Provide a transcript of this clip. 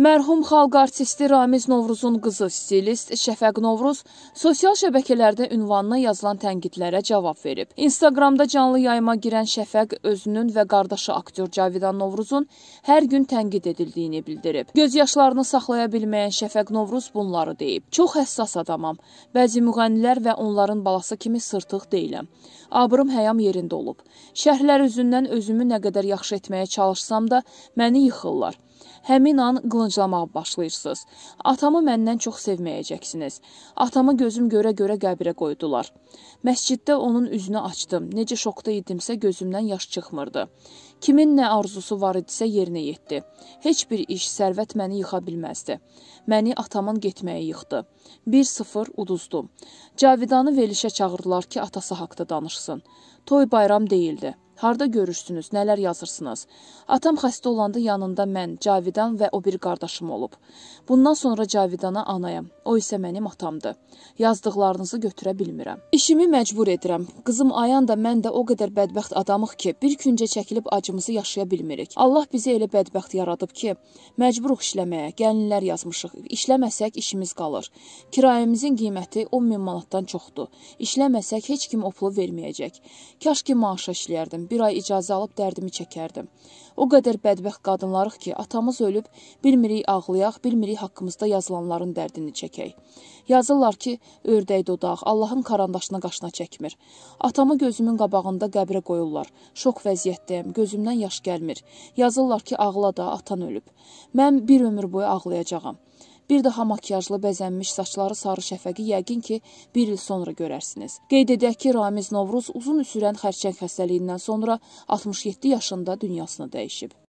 Mərhum xalq artisti Ramiz Novruzun qızı stilist Şəfəq Novruz sosial şəbəkələrdə ünvanına yazılan tənqidlərə cavab verib. Instagramda canlı yayıma girən Şəfəq özünün və qardaşı aktyor Cavidan Novruzun hər gün tənqid edildiyini bildirib. Göz yaşlarını saxlaya bilməyən Şəfəq Novruz bunları deyib. Çox həssas adamam. Bəzi müğənnilər və onların balası kimi sırtıq deyiləm. Abrım həyam yerində olub. Şərhlər üzündən özümü nə qədər yaxşı etməyə çalışsam da məni yıxırlar. Həmin an qılınclamağa başlayırsınız. Atamı məndən çox sevməyəcəksiniz. Atamı gözüm görə-görə qəbrə qoydular. Məsciddə onun üzünü açdım. Necə şokda idimsə gözümdən yaş çıxmırdı. Kimin nə arzusu var idisə yerinə yetdi. Heç bir iş, sərvət məni yıxa bilməzdi. Məni atamın getməyi yıxdı. 1-0 uduzdum. Cavidanı verilişə çağırdılar ki, atası haqqda danışsın. Toy bayram deyildi. Harda görürsünüz, nələr yazırsınız? Atam xəstə olanda yanında mən, Cavidan və o bir qardaşım olub. Bundan sonra Cavidana anayam. O isə mənim atamdır. Yazdıqlarınızı götürə bilmirəm. İşimi məcbur edirəm. Qızım Ayan da mən də o qədər bədbəxt adamıq ki, bir küncə çəkilib acımızı yaşaya bilmirik. Allah bizi elə bədbəxt yaradıb ki, məcburuq işləməyə. Gəlinlər yazmışıq. İşləməsək işimiz qalır. Kirayəmizin qiyməti 10 min manatdan çoxdur. İşləməsək heç kim o pulu verməyəcək. Kaş ki maaşa işləyərdim bir ay icazə alıb dərdimi çəkərdim. O qədər bədbəxt qadınlarıq ki, atamız ölüb, bilmirik ağlayaq, bilmirik haqqımızda yazılanların dərdini çəkək. Yazırlar ki, ördək dodaq, Allahın karandaşına qaşına çəkmir. Atamı gözümün qabağında qəbrə qoyurlar. Şok vəziyyətdəyəm, gözümdən yaş gəlmir. Yazırlar ki, ağla da, atan ölüb. Mən bir ömür boyu ağlayacağam. Bir daha makiyajlı bəzənmiş saçları sarı şəfəqi yəqin ki, bir il sonra görərsiniz. Qeyd edək ki, Ramiz Novruz uzun sürən xərçəng xəstəliyindən sonra 67 yaşında dünyasını dəyişib.